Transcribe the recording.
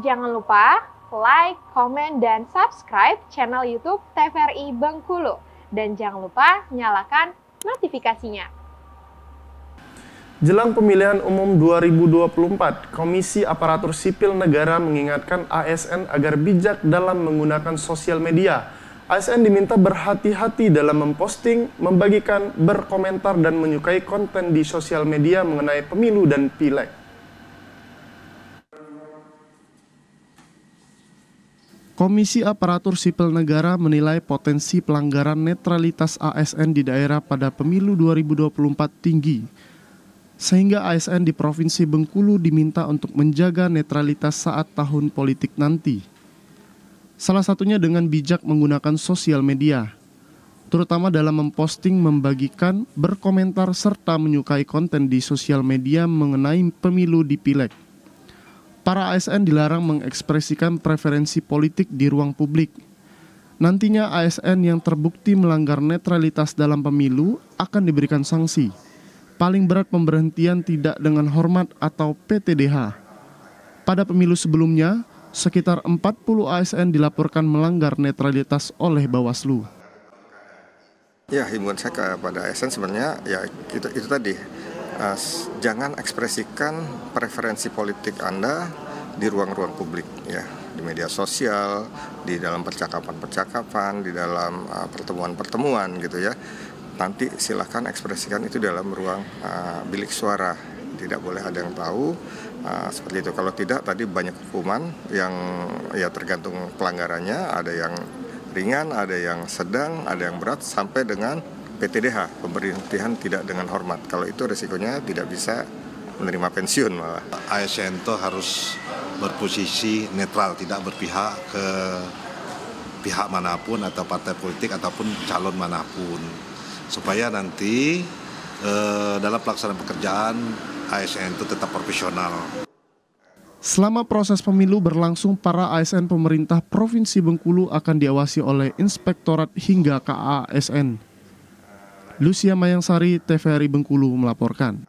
Jangan lupa like, komen, dan subscribe channel YouTube TVRI Bengkulu. Dan jangan lupa nyalakan notifikasinya. Jelang pemilihan umum 2024, Komisi Aparatur Sipil Negara mengingatkan ASN agar bijak dalam menggunakan sosial media. ASN diminta berhati-hati dalam memposting, membagikan, berkomentar, dan menyukai konten di sosial media mengenai pemilu dan pileg. Komisi Aparatur Sipil Negara menilai potensi pelanggaran netralitas ASN di daerah pada pemilu 2024 tinggi, sehingga ASN di Provinsi Bengkulu diminta untuk menjaga netralitas saat tahun politik nanti. Salah satunya dengan bijak menggunakan sosial media, terutama dalam memposting, membagikan, berkomentar, serta menyukai konten di sosial media mengenai pemilu di Pileg para ASN dilarang mengekspresikan preferensi politik di ruang publik. Nantinya ASN yang terbukti melanggar netralitas dalam pemilu akan diberikan sanksi. Paling berat pemberhentian tidak dengan hormat atau PTDH. Pada pemilu sebelumnya, sekitar 40 ASN dilaporkan melanggar netralitas oleh Bawaslu. Ya, himbauan saya kepada ASN sebenarnya ya itu, itu tadi uh, jangan ekspresikan preferensi politik Anda di ruang-ruang publik ya. Di media sosial di dalam percakapan-percakapan di dalam uh, pertemuan-pertemuan gitu ya. Nanti silahkan ekspresikan itu dalam ruang uh, bilik suara. Tidak boleh ada yang tahu uh, seperti itu. Kalau tidak tadi banyak hukuman yang ya tergantung pelanggarannya. Ada yang ringan ada yang sedang ada yang berat sampai dengan PTDH, pemberhentian tidak dengan hormat. Kalau itu resikonya tidak bisa menerima pensiun malah. ASN itu harus berposisi netral, tidak berpihak ke pihak mana pun atau partai politik ataupun calon mana pun. Supaya nanti eh, dalam pelaksanaan pekerjaan ASN itu tetap profesional. Selama proses pemilu berlangsung, para ASN pemerintah Provinsi Bengkulu akan diawasi oleh Inspektorat hingga KASN. Lucia Mayangsari, TVRI Bengkulu melaporkan.